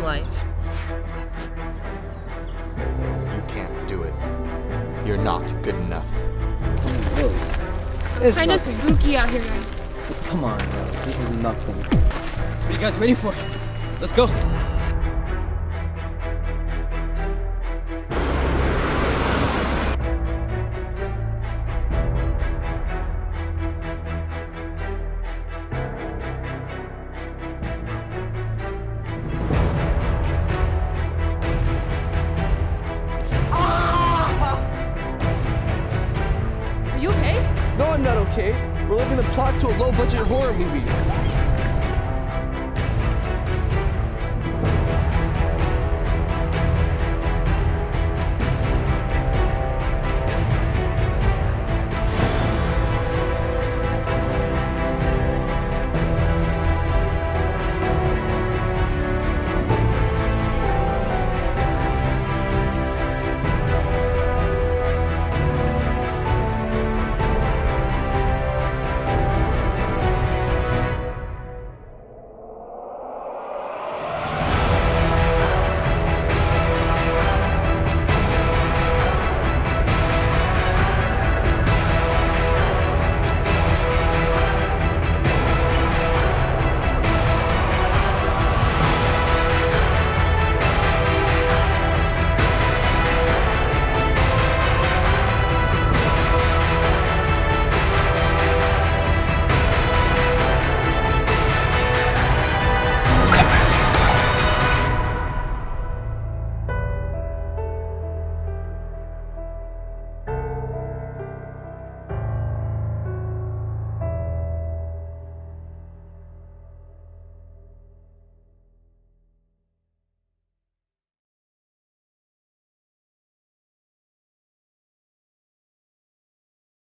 life. You can't do it. You're not good enough. It's Kind of spooky out here, guys. Come on, guys. This is nothing. What are you guys waiting for? Let's go. No, I'm not okay. We're living the plot to a low budget horror movie.